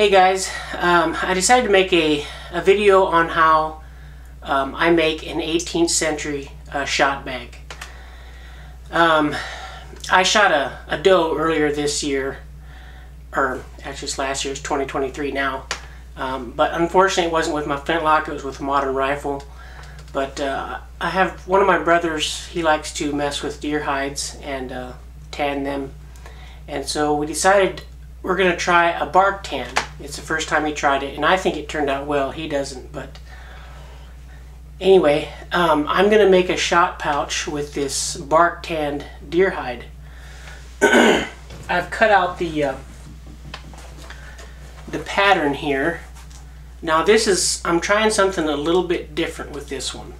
Hey guys, um, I decided to make a, a video on how um, I make an 18th century uh, shot bag. Um, I shot a, a doe earlier this year, or actually it's last year, it's 2023 now. Um, but unfortunately it wasn't with my flintlock, it was with a modern rifle. But uh, I have one of my brothers, he likes to mess with deer hides and uh, tan them. And so we decided we're going to try a bark tan. It's the first time he tried it, and I think it turned out well. He doesn't, but anyway, um, I'm going to make a shot pouch with this bark tanned deer hide. I've cut out the uh, the pattern here. Now this is, I'm trying something a little bit different with this one.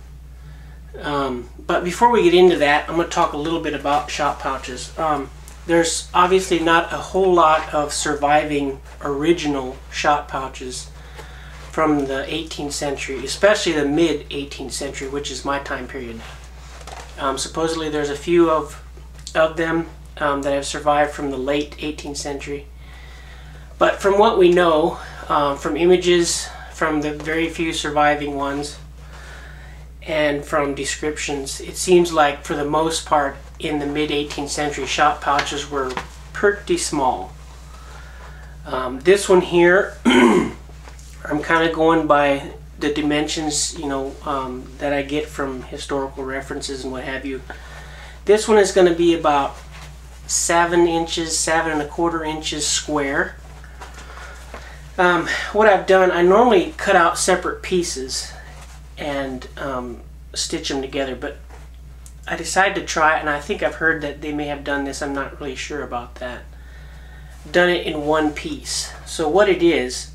Um, but before we get into that, I'm going to talk a little bit about shot pouches. Um, there's obviously not a whole lot of surviving original shot pouches from the 18th century, especially the mid 18th century, which is my time period. Um, supposedly there's a few of, of them um, that have survived from the late 18th century. But from what we know, um, from images, from the very few surviving ones, and from descriptions, it seems like for the most part in the mid 18th century shot pouches were pretty small. Um, this one here, I'm kind of going by the dimensions, you know, um, that I get from historical references and what have you. This one is going to be about seven inches, seven and a quarter inches square. Um, what I've done, I normally cut out separate pieces and um, stitch them together, but I decided to try it, and I think I've heard that they may have done this. I'm not really sure about that. Done it in one piece. So what it is,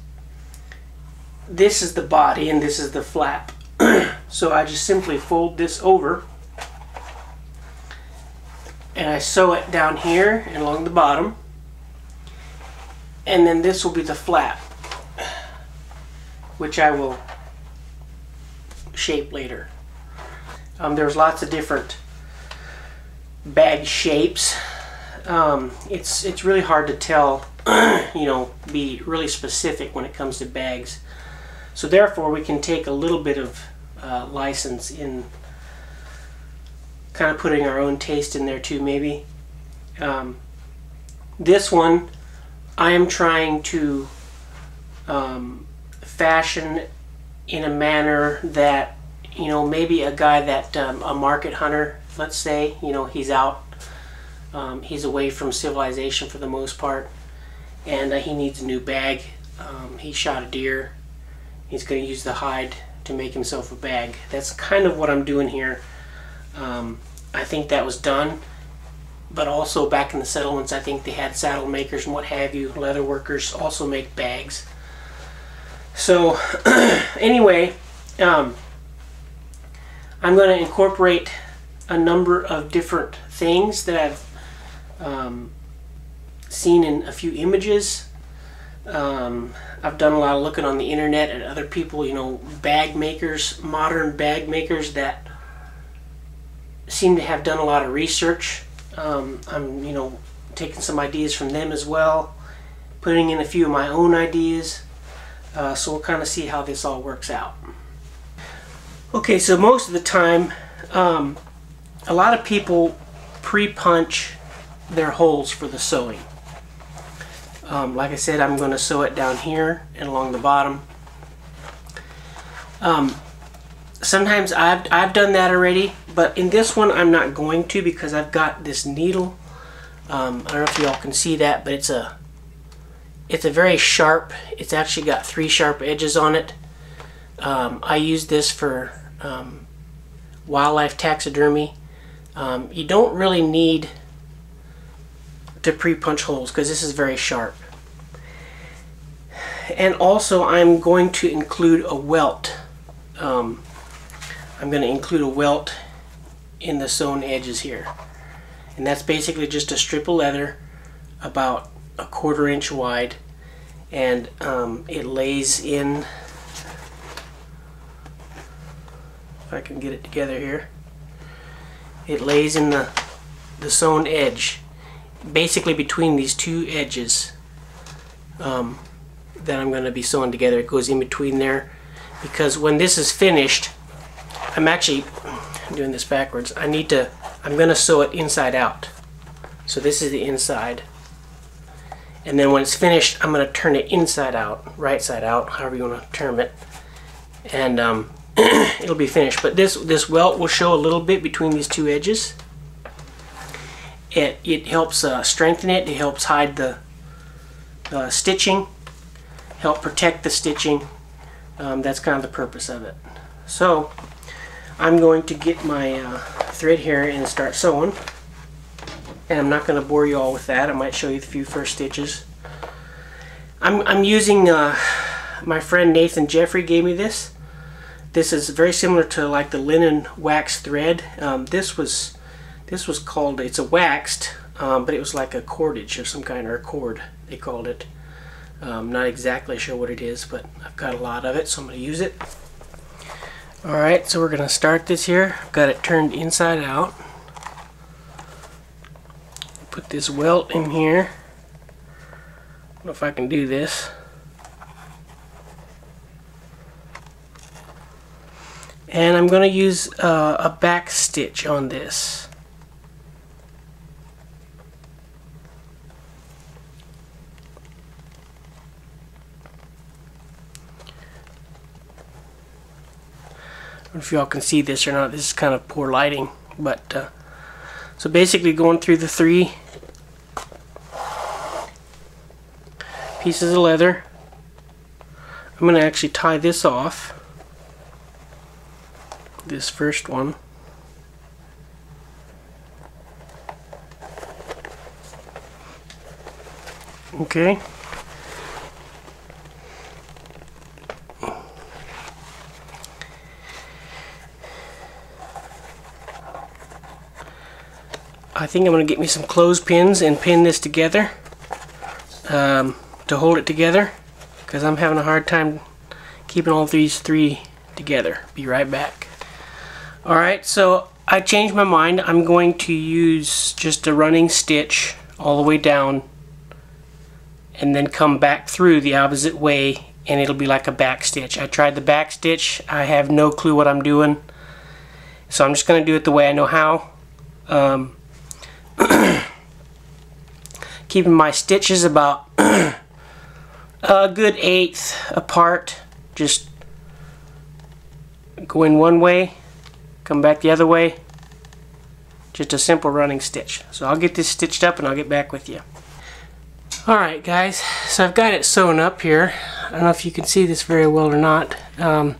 this is the body and this is the flap. so I just simply fold this over and I sew it down here and along the bottom and then this will be the flap which I will shape later. Um, there's lots of different bag shapes. Um, it's it's really hard to tell, you know, be really specific when it comes to bags. So therefore, we can take a little bit of uh, license in kind of putting our own taste in there too, maybe. Um, this one, I am trying to um, fashion in a manner that you know maybe a guy that um, a market hunter let's say you know he's out um, he's away from civilization for the most part and uh, he needs a new bag. Um, he shot a deer. He's going to use the hide to make himself a bag. That's kind of what I'm doing here. Um, I think that was done but also back in the settlements I think they had saddle makers and what have you leather workers also make bags. So anyway, um, I'm going to incorporate a number of different things that I've um, seen in a few images. Um, I've done a lot of looking on the internet at other people, you know, bag makers, modern bag makers that seem to have done a lot of research. Um, I'm, you know, taking some ideas from them as well, putting in a few of my own ideas. Uh, so we'll kind of see how this all works out. Okay, so most of the time, um, a lot of people pre-punch their holes for the sewing. Um, like I said, I'm going to sew it down here and along the bottom. Um, sometimes I've, I've done that already, but in this one I'm not going to because I've got this needle. Um, I don't know if you all can see that, but it's a it's a very sharp, it's actually got three sharp edges on it. Um, I use this for um, wildlife taxidermy. Um, you don't really need to pre-punch holes because this is very sharp. And also I'm going to include a welt. Um, I'm going to include a welt in the sewn edges here. And that's basically just a strip of leather about a quarter inch wide and um, it lays in if I can get it together here it lays in the the sewn edge basically between these two edges um, that I'm going to be sewing together. It goes in between there because when this is finished, I'm actually doing this backwards. I need to, I'm going to sew it inside out. So this is the inside. And then when it's finished, I'm going to turn it inside out, right side out, however you want to term it. And um, it'll be finished. But this, this welt will show a little bit between these two edges. It, it helps uh, strengthen it. It helps hide the uh, stitching, help protect the stitching. Um, that's kind of the purpose of it. So I'm going to get my uh, thread here and start sewing. And I'm not going to bore you all with that. I might show you the few first stitches. I'm, I'm using, uh, my friend Nathan Jeffrey gave me this. This is very similar to like the linen wax thread. Um, this was this was called, it's a waxed, um, but it was like a cordage of some kind, or a cord, they called it. Um, not exactly sure what it is, but I've got a lot of it, so I'm going to use it. Alright, so we're going to start this here. I've got it turned inside out. Put this welt in here. I don't know if I can do this. And I'm going to use uh, a back stitch on this. if y'all can see this or not. This is kind of poor lighting, but uh, so basically going through the three pieces of leather. I'm going to actually tie this off. This first one. Okay. I think I'm going to get me some clothespins and pin this together um, to hold it together because I'm having a hard time keeping all these three together. Be right back. Alright, so I changed my mind. I'm going to use just a running stitch all the way down and then come back through the opposite way and it'll be like a back stitch. I tried the back stitch. I have no clue what I'm doing. So I'm just going to do it the way I know how. Um, keeping my stitches about a good eighth apart just going one way come back the other way. Just a simple running stitch. So I'll get this stitched up and I'll get back with you. Alright guys. So I've got it sewn up here. I don't know if you can see this very well or not. Um,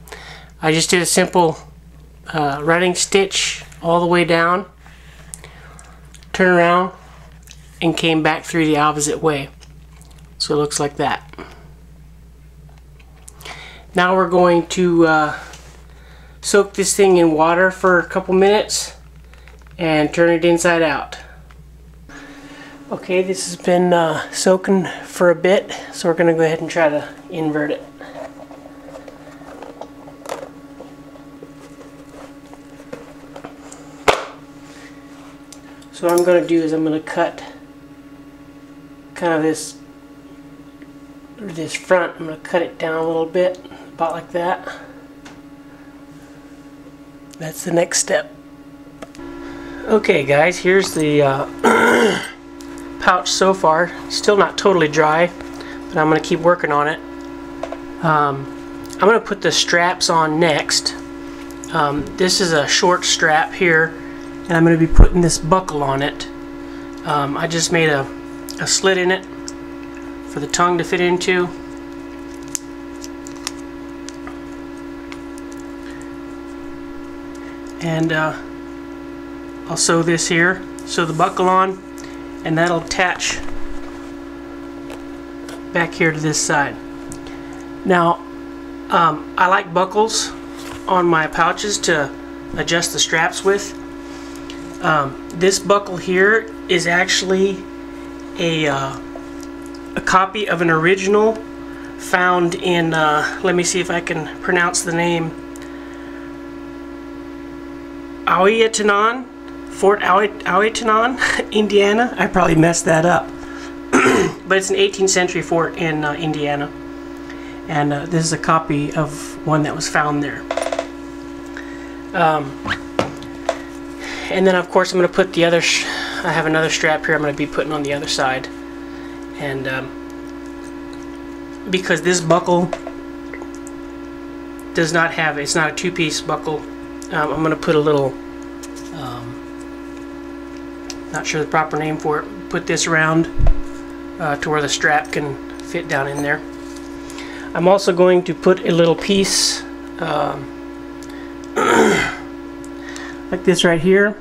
I just did a simple uh, running stitch all the way down turn around and came back through the opposite way. So it looks like that. Now we're going to uh, soak this thing in water for a couple minutes and turn it inside out. Okay, this has been uh, soaking for a bit, so we're going to go ahead and try to invert it. So what I'm going to do is I'm going to cut kind of this this front. I'm going to cut it down a little bit, about like that. That's the next step. Okay guys, here's the uh, pouch so far. Still not totally dry, but I'm going to keep working on it. Um, I'm going to put the straps on next. Um, this is a short strap here and I'm going to be putting this buckle on it. Um, I just made a, a slit in it for the tongue to fit into. And uh, I'll sew this here, sew the buckle on, and that'll attach back here to this side. Now, um, I like buckles on my pouches to adjust the straps with. Um, this buckle here is actually a, uh, a copy of an original found in, uh, let me see if I can pronounce the name, Ouiatenon, Fort Ouiatenon, Indiana. I probably messed that up. but it's an 18th century fort in uh, Indiana. and uh, this is a copy of one that was found there. Um, and then of course I'm going to put the other, I have another strap here I'm going to be putting on the other side. And um, because this buckle does not have, it's not a two-piece buckle, um, I'm going to put a little, um, not sure the proper name for it, put this around uh, to where the strap can fit down in there. I'm also going to put a little piece um, like this right here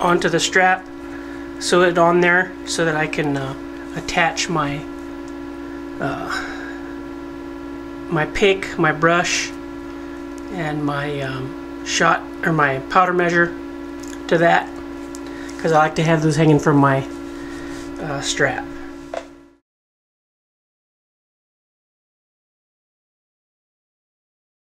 onto the strap sew it on there so that I can uh, attach my uh, my pick, my brush, and my um, shot or my powder measure to that because I like to have those hanging from my uh, strap.